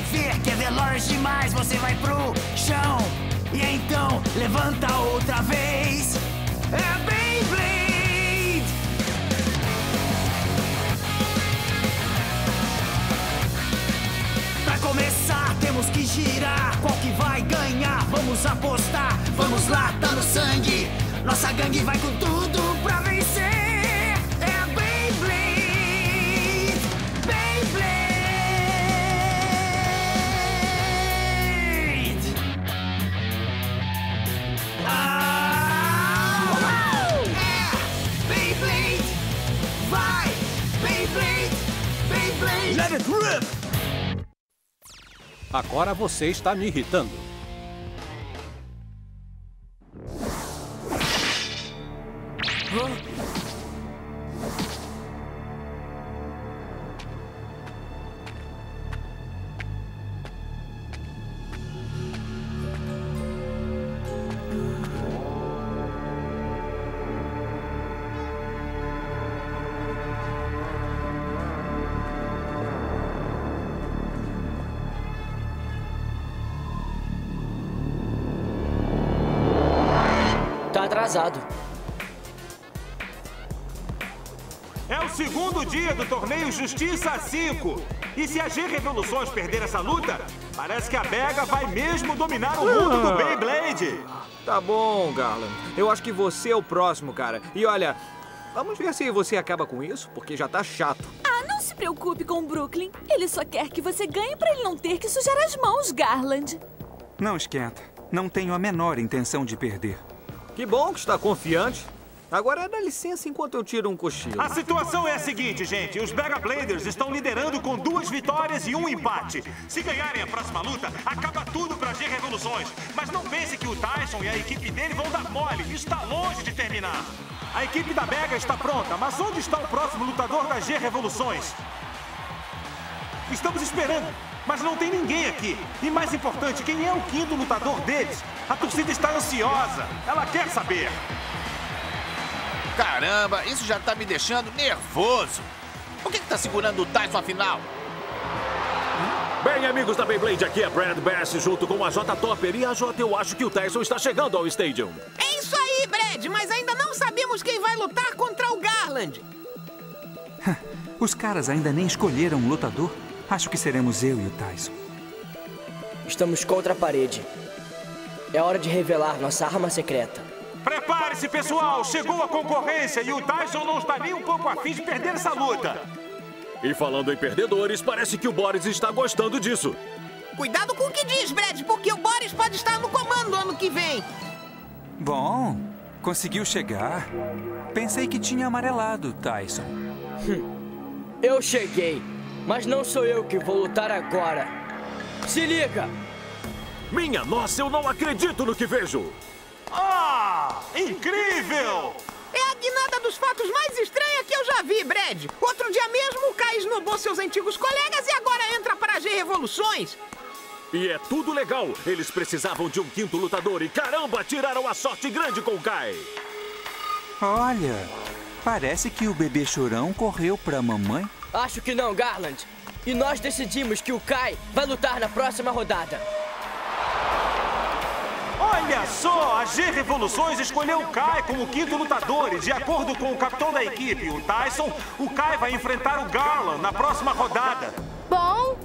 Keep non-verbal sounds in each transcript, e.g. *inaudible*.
vai ver que é veloz demais. Você vai pro chão. E então levanta outra vez. É Beyblade! Pra começar, temos que girar. Qual que vai ganhar? Vamos apostar. Vamos lá, tá no sangue. Nossa gangue vai com tudo pra vencer. Agora você está me irritando. Atrasado. É o segundo dia do torneio Justiça 5. E se a G Revoluções perder essa luta, parece que a Bega vai mesmo dominar o mundo do Beyblade. Tá bom, Garland. Eu acho que você é o próximo, cara. E olha, vamos ver se você acaba com isso, porque já tá chato. Ah, não se preocupe com o Brooklyn. Ele só quer que você ganhe pra ele não ter que sujar as mãos, Garland. Não esquenta. Não tenho a menor intenção de perder. Que bom que está confiante. Agora dá licença enquanto eu tiro um cochilo. A situação é a seguinte, gente. Os Mega Bladers estão liderando com duas vitórias e um empate. Se ganharem a próxima luta, acaba tudo pra G Revoluções. Mas não pense que o Tyson e a equipe dele vão dar mole. Isso está longe de terminar. A equipe da Mega está pronta, mas onde está o próximo lutador da G Revoluções? Estamos esperando, mas não tem ninguém aqui. E mais importante, quem é o quinto lutador deles? A torcida está ansiosa. Ela quer saber. Caramba, isso já tá me deixando nervoso. Por que, que tá segurando o Tyson afinal? Bem, amigos da Beyblade, aqui é Brad Bass junto com a J Topper. E a J, eu acho que o Tyson está chegando ao Stadium. É isso aí, Brad, mas ainda não sabemos quem vai lutar contra o Garland. Os caras ainda nem escolheram um lutador. Acho que seremos eu e o Tyson. Estamos contra a parede. É hora de revelar nossa arma secreta. Prepare-se, pessoal! Chegou a concorrência e o Tyson não está nem um pouco afim de perder essa luta. E falando em perdedores, parece que o Boris está gostando disso. Cuidado com o que diz, Brad, porque o Boris pode estar no comando ano que vem. Bom, conseguiu chegar. Pensei que tinha amarelado, Tyson. Eu cheguei, mas não sou eu que vou lutar agora. Se liga! Minha nossa, eu não acredito no que vejo! Ah! Incrível! É a guinada dos fatos mais estranha que eu já vi, Brad. Outro dia mesmo, o Kai esnobou seus antigos colegas e agora entra para G Revoluções. E é tudo legal. Eles precisavam de um quinto lutador e caramba, tiraram a sorte grande com o Kai. Olha, parece que o bebê chorão correu pra mamãe. Acho que não, Garland. E nós decidimos que o Kai vai lutar na próxima rodada. Olha só, a G Revoluções escolheu o Kai como quinto lutador e de acordo com o capitão da equipe, o Tyson, o Kai vai enfrentar o Garland na próxima rodada. Bom,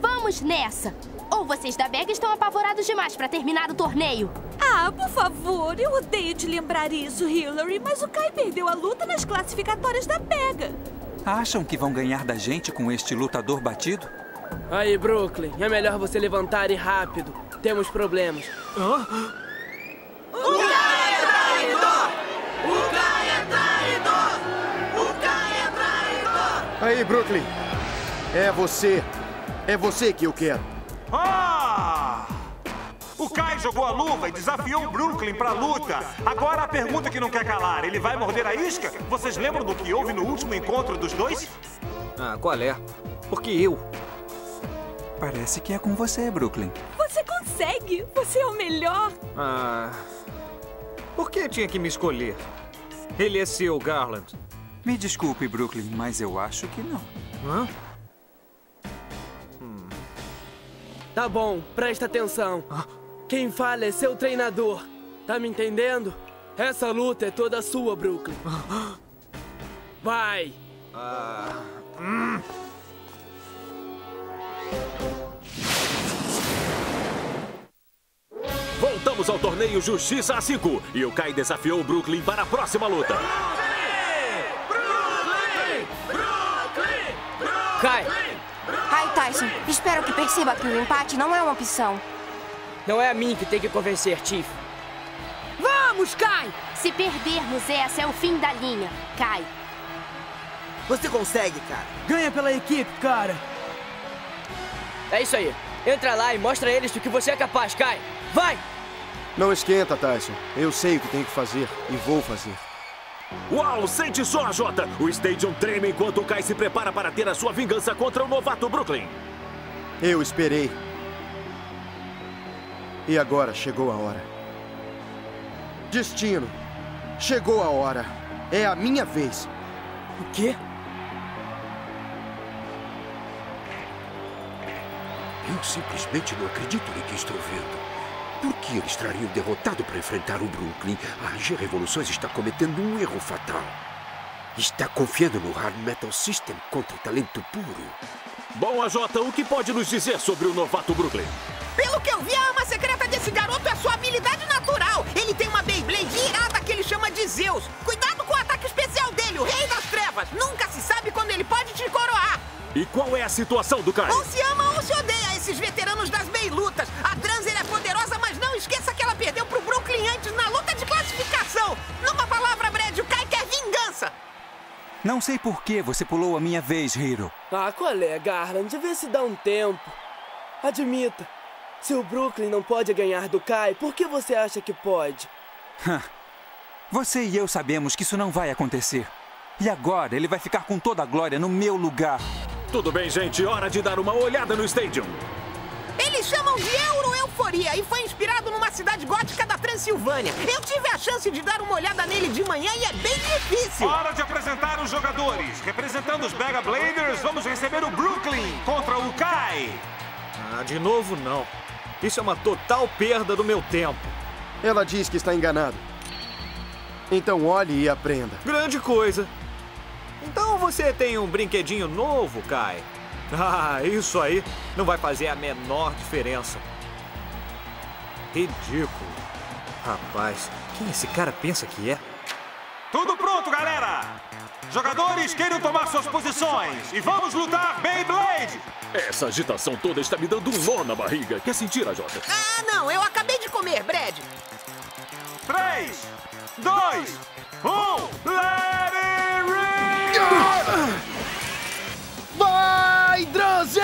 vamos nessa. Ou vocês da Bega estão apavorados demais pra terminar o torneio? Ah, por favor, eu odeio te lembrar isso, Hillary, mas o Kai perdeu a luta nas classificatórias da Pega. Acham que vão ganhar da gente com este lutador batido? Aí, Brooklyn, é melhor você levantar e rápido. Temos problemas. O Kai é traidor! O Kai é traidor! O Kai é traidor! Aí, Brooklyn. É você. É você que eu quero. Ah! Jogou a luva e desafiou o Brooklyn pra luta. Agora a pergunta que não quer calar: ele vai morder a isca? Vocês lembram do que houve no último encontro dos dois? Ah, qual é? Porque eu. Parece que é com você, Brooklyn. Você consegue! Você é o melhor! Ah. Por que tinha que me escolher? Ele é seu, Garland. Me desculpe, Brooklyn, mas eu acho que não. Hã? Tá bom, presta atenção. Quem fala é seu treinador. Tá me entendendo? Essa luta é toda sua, Brooklyn. Vai! Ah, hum. Voltamos ao torneio Justiça A5 e o Kai desafiou o Brooklyn para a próxima luta. Kai! Ai, Tyson, espero que perceba que o empate não é uma opção. Não é a mim que tem que convencer, Chief. Vamos, Kai! Se perdermos essa, é o fim da linha. Kai. Você consegue, cara. Ganha pela equipe, cara. É isso aí. Entra lá e mostra a eles do que você é capaz, Kai. Vai! Não esquenta, Tyson. Eu sei o que tenho que fazer e vou fazer. Uau, sente só, Jota! O Stadium treme enquanto o Kai se prepara para ter a sua vingança contra o novato Brooklyn. Eu esperei. E agora chegou a hora. Destino. Chegou a hora. É a minha vez. O quê? Eu simplesmente não acredito no que estou vendo. Por que eles trariam derrotado para enfrentar o Brooklyn? A AG Revoluções está cometendo um erro fatal. Está confiando no Hard Metal System contra o talento puro. Bom, AJ, o que pode nos dizer sobre o novato Brooklyn? Pelo que eu vi, a arma secreta desse garoto é sua habilidade natural. Ele tem uma Beyblade irada que ele chama de Zeus. Cuidado com o ataque especial dele, o Rei das Trevas. Nunca se sabe quando ele pode te coroar. E qual é a situação do Kai? Ou se ama ou se odeia esses veteranos das Beylutas. A Dranzer é poderosa, mas não esqueça que ela perdeu pro Brooklyn antes na luta de classificação. Numa palavra, Brad, o Kai quer vingança. Não sei por que você pulou a minha vez, Hiro. Ah, qual é, Garland? Vê se dá um tempo. Admita. Se o Brooklyn não pode ganhar do Kai, por que você acha que pode? Você e eu sabemos que isso não vai acontecer. E agora ele vai ficar com toda a glória no meu lugar. Tudo bem, gente. Hora de dar uma olhada no Stadium. Eles chamam de Euro-Euforia e foi inspirado numa cidade gótica da Transilvânia. Eu tive a chance de dar uma olhada nele de manhã e é bem difícil. Hora de apresentar os jogadores. Representando os Mega Bladers, vamos receber o Brooklyn contra o Kai. Ah, de novo não. Isso é uma total perda do meu tempo. Ela diz que está enganado. Então olhe e aprenda. Grande coisa. Então você tem um brinquedinho novo, Kai? *laughs* Ah, isso aí não vai fazer a menor diferença. Ridículo. Rapaz, quem esse cara pensa que é? Tudo pronto, galera! Jogadores, queiram tomar suas posições e vamos lutar Beyblade! Essa agitação toda está me dando um nó na barriga. Quer sentir, AJ? Ah, não, eu acabei de comer, Brad. 3, 2, 1, let it ring! Vai, Dranzer!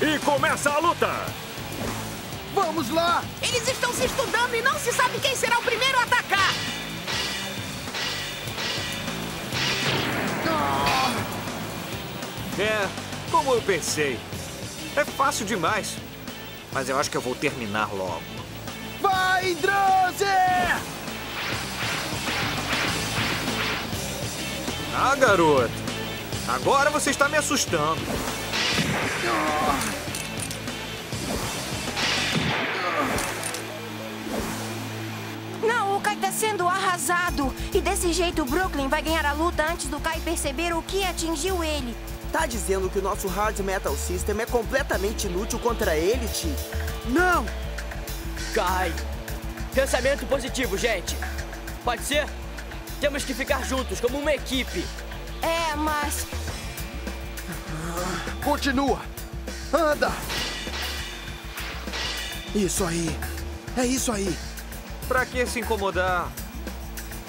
E começa a luta! Vamos lá! Eles estão se estudando e não se sabe quem será o primeiro a atacar! É, como eu pensei. É fácil demais. Mas eu acho que eu vou terminar logo. Vai, Dranzer! Ah, garoto. Agora você está me assustando. Não, Kai tá sendo arrasado. E desse jeito o Brooklyn vai ganhar a luta antes do Kai perceber o que atingiu ele. Tá dizendo que o nosso Hard Metal System é completamente inútil contra ele, Chief? Não! Kai! Pensamento positivo, gente. Pode ser? Temos que ficar juntos, como uma equipe. É, mas... Continua! Anda! Isso aí! É isso aí! Pra que se incomodar?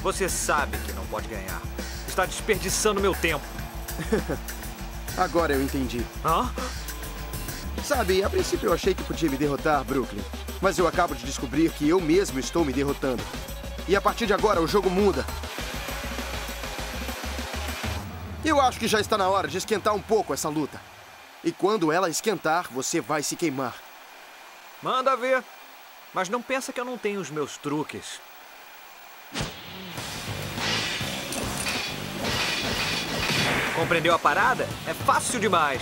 Você sabe que não pode ganhar. Está desperdiçando meu tempo. *laughs* Agora eu entendi. Hã? Sabe, a princípio eu achei que podia me derrotar, Brooklyn. Mas eu acabo de descobrir que eu mesmo estou me derrotando. E a partir de agora o jogo muda. Eu acho que já está na hora de esquentar um pouco essa luta. E quando ela esquentar, você vai se queimar. Manda ver. Mas não pensa que eu não tenho os meus truques. Compreendeu a parada? É fácil demais.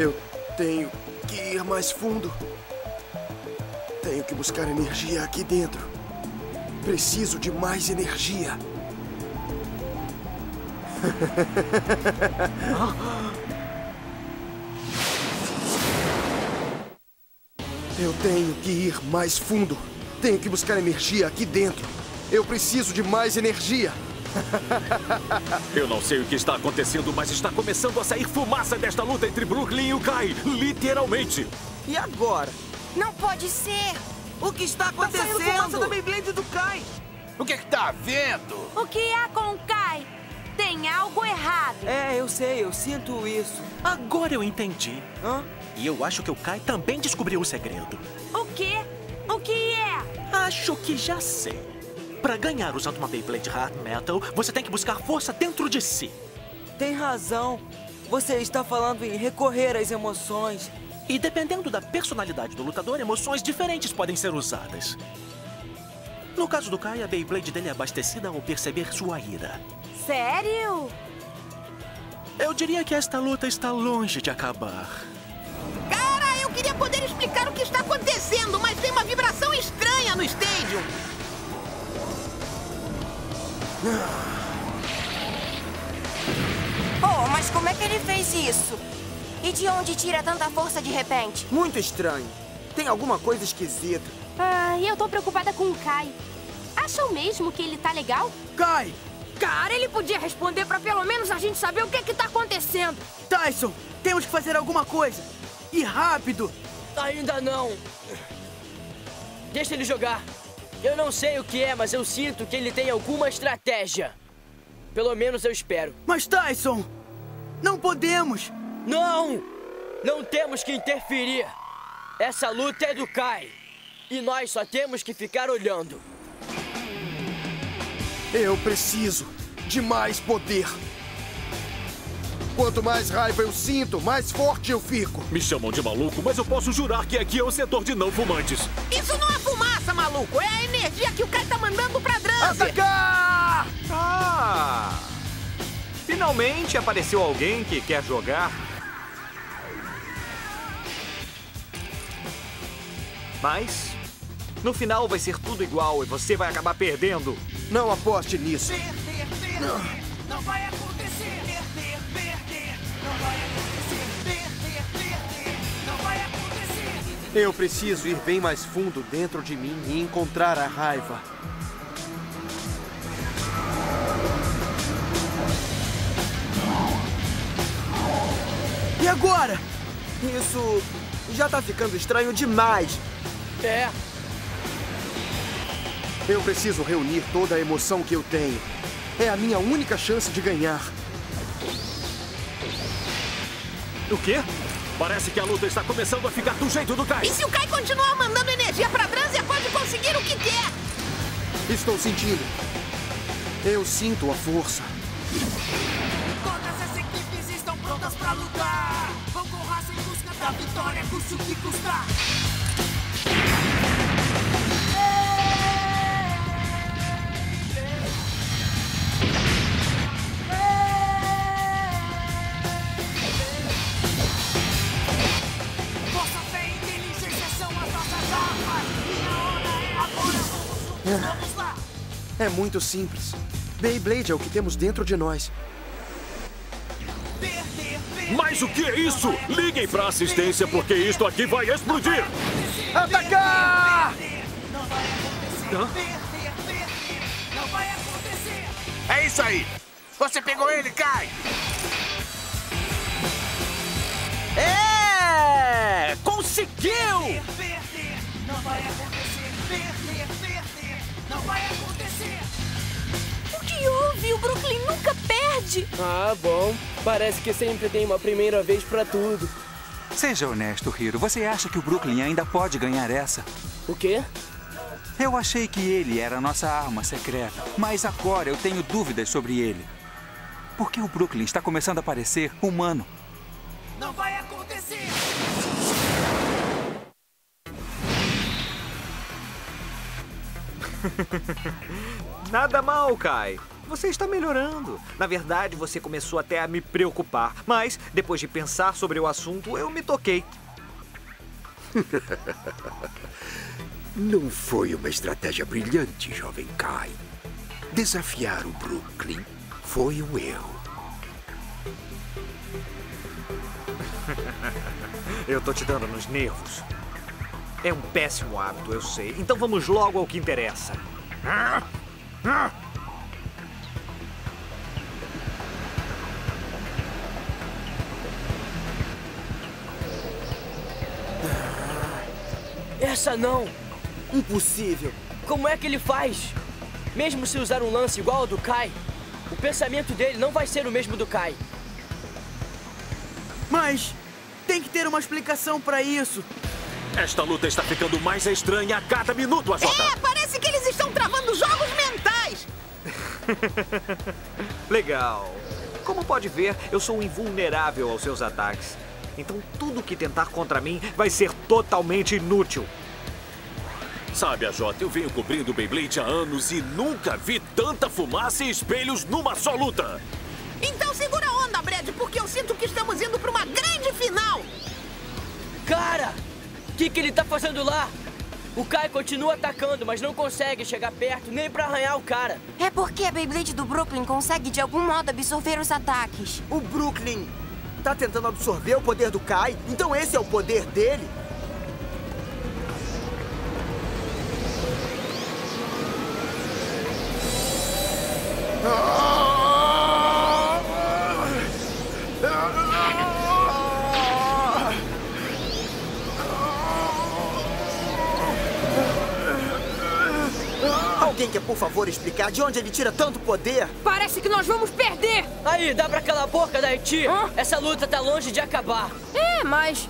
Eu tenho que ir mais fundo. Tenho que buscar energia aqui dentro. Preciso de mais energia. *laughs* Eu tenho que ir mais fundo. Tenho que buscar energia aqui dentro. Eu preciso de mais energia. *laughs* Eu não sei o que está acontecendo, mas está começando a sair fumaça desta luta entre Brooklyn e o Kai. Literalmente. E agora? Não pode ser! O que está Tá saindo fumaça acontecendo? da Beyblade do Kai. O que está vendo? O que há com o Kai? Tem algo errado. É, eu sei, eu sinto isso. Agora eu entendi. Hã? E eu acho que o Kai também descobriu o segredo. O quê? O que é? Acho que já sei. Para ganhar usando uma Beyblade Hard Metal, você tem que buscar força dentro de si. Tem razão. Você está falando em recorrer às emoções. E dependendo da personalidade do lutador, emoções diferentes podem ser usadas. No caso do Kai, a Beyblade dele é abastecida ao perceber sua ira. Sério? Eu diria que esta luta está longe de acabar. Cara, eu queria poder explicar o que está acontecendo, mas tem uma vibração estranha no stadium. Oh, mas como é que ele fez isso? E de onde tira tanta força de repente? Muito estranho. Tem alguma coisa esquisita. Ah, e eu tô preocupada com o Kai. Acham mesmo que ele tá legal? Kai! Cara, ele podia responder pra pelo menos a gente saber o que que tá acontecendo. Tyson, temos que fazer alguma coisa. E rápido! Ainda não. Deixa ele jogar. Eu não sei o que é, mas eu sinto que ele tem alguma estratégia. Pelo menos eu espero. Mas Tyson, não podemos. Não! Não temos que interferir. Essa luta é do Kai. E nós só temos que ficar olhando. Eu preciso de mais poder. Quanto mais raiva eu sinto, mais forte eu fico. Me chamam de maluco, mas eu posso jurar que aqui é o setor de não fumantes. Isso não é fumaça, maluco. É a energia que o Kai tá mandando pra Dranzer. Atacar! Ah! Finalmente apareceu alguém que quer jogar. Mas, no final vai ser tudo igual e você vai acabar perdendo. Não aposte nisso. Não vai Eu preciso ir bem mais fundo dentro de mim e encontrar a raiva. E agora? Isso já tá ficando estranho demais. É. Eu preciso reunir toda a emoção que eu tenho. É a minha única chance de ganhar. O quê? Parece que a luta está começando a ficar do jeito do Kai. E se o Kai continuar mandando energia pra Dranzer, pode conseguir o que quer. Estou sentindo. Eu sinto a força. Todas as equipes estão prontas pra lutar. Concorra em busca da vitória, custe o que custar. Vamos lá. É muito simples. Beyblade é o que temos dentro de nós. Mas o que é isso? Liguem pra assistência porque isto aqui vai explodir. Atacar! Não vai acontecer. É isso aí. Você pegou ele, Kai. É! Conseguiu! Perder, não vai acontecer. Vai acontecer. O que houve? O Brooklyn nunca perde. Ah, bom. Parece que sempre tem uma primeira vez pra tudo. Seja honesto, Hiro. Você acha que o Brooklyn ainda pode ganhar essa? O quê? Eu achei que ele era a nossa arma secreta, mas agora eu tenho dúvidas sobre ele. Por que o Brooklyn está começando a parecer humano? Não vai acontecer! *laughs* Nada mal, Kai. Você está melhorando. Na verdade, você começou até a me preocupar. Mas, depois de pensar sobre o assunto, eu me toquei. *laughs* Não foi uma estratégia brilhante, jovem Kai. Desafiar o Brooklyn foi um erro. *laughs* eu tô te dando nos nervos. É um péssimo hábito, eu sei. Então vamos logo ao que interessa. Essa não! Impossível! Como é que ele faz? Mesmo se usar um lance igual ao do Kai, o pensamento dele não vai ser o mesmo do Kai. Mas tem que ter uma explicação pra isso. Esta luta está ficando mais estranha a cada minuto, Azota. É, parece que eles estão travando jogos mentais. *laughs* Legal. Como pode ver, eu sou invulnerável aos seus ataques. Então tudo que tentar contra mim vai ser totalmente inútil. Sabe, AJ, eu venho cobrindo o Beyblade há anos e nunca vi tanta fumaça e espelhos numa só luta. Então segura a onda, Brad, porque eu sinto que estamos indo para uma grande final. Cara, que, que ele tá fazendo lá? O Kai continua atacando, mas não consegue chegar perto nem pra arranhar o cara. É porque a Beyblade do Brooklyn consegue de algum modo absorver os ataques. O Brooklyn tá tentando absorver o poder do Kai? Então esse é o poder dele? Alguém quer, por favor, explicar de onde ele tira tanto poder? Parece que nós vamos perder! Aí, dá pra calar a boca, Daiti! Essa luta tá longe de acabar. É, mas...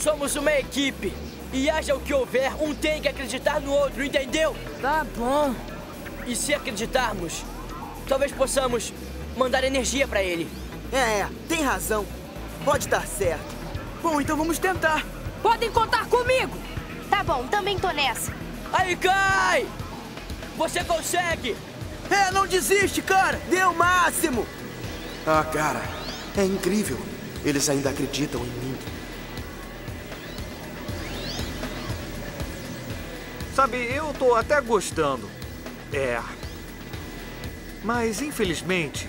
Somos uma equipe. E haja o que houver, um tem que acreditar no outro, entendeu? Tá bom. E se acreditarmos, talvez possamos mandar energia pra ele. É, tem razão. Pode dar certo. Bom, então vamos tentar. Podem contar comigo! Tá bom, também tô nessa. Aí, Kai! Você consegue! É, não desiste, cara! Dê o máximo! Ah, cara, é incrível. Eles ainda acreditam em mim. Sabe, eu tô até gostando. É. Mas, infelizmente,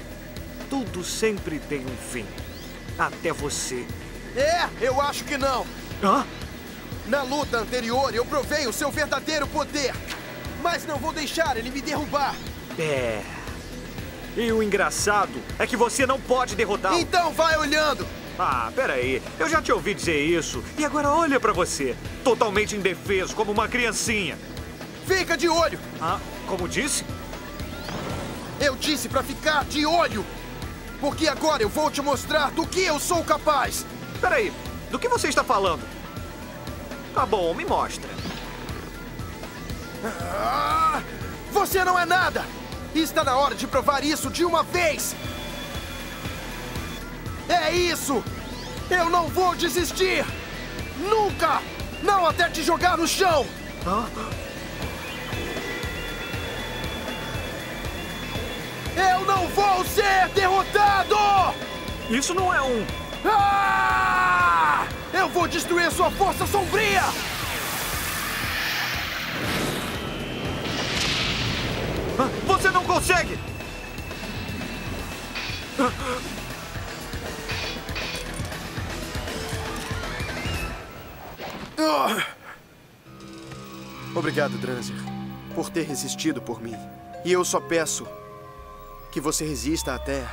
tudo sempre tem um fim. Até você. É, eu acho que não. Hã? Na luta anterior, eu provei o seu verdadeiro poder. Mas não vou deixar ele me derrubar. É. E o engraçado é que você não pode derrotá-lo. Então vai olhando. Ah, peraí. Eu já te ouvi dizer isso. E agora olha pra você. Totalmente indefeso, como uma criancinha. Fica de olho. Ah, como disse? Eu disse pra ficar de olho. Porque agora eu vou te mostrar do que eu sou capaz. Peraí, do que você está falando? Tá bom, me mostra. Ah, você não é nada! Está na hora de provar isso de uma vez! É isso! Eu não vou desistir! Nunca! Não até te jogar no chão! Eu não vou ser derrotado! Isso não é um. Ah! Eu vou destruir sua força sombria! Você não consegue! Obrigado, Dranzer, por ter resistido por mim. E eu só peço que você resista até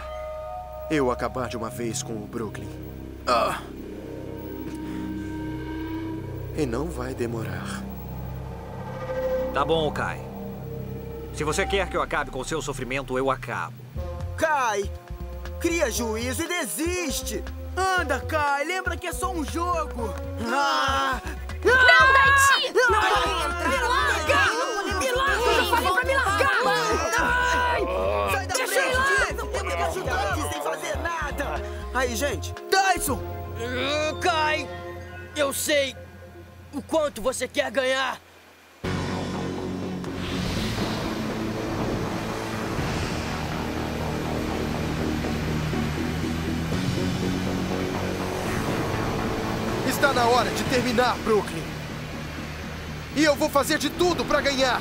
eu acabar de uma vez com o Brooklyn. Ah. E não vai demorar. Tá bom, Kai. Se você quer que eu acabe com o seu sofrimento, eu acabo. Kai, cria juízo e desiste! Anda, Kai, lembra que é só um jogo! Ah! Não, Daiti! Ah! Não, não, não, me larga! Me larga! Eu falei pra me largar! Sai da Deixa frente! Não temos que ajudar aqui sem fazer nada! Aí, gente! Tyson! Kai, eu sei o quanto você quer ganhar! Está na hora de terminar, Brooklyn. E eu vou fazer de tudo para ganhar.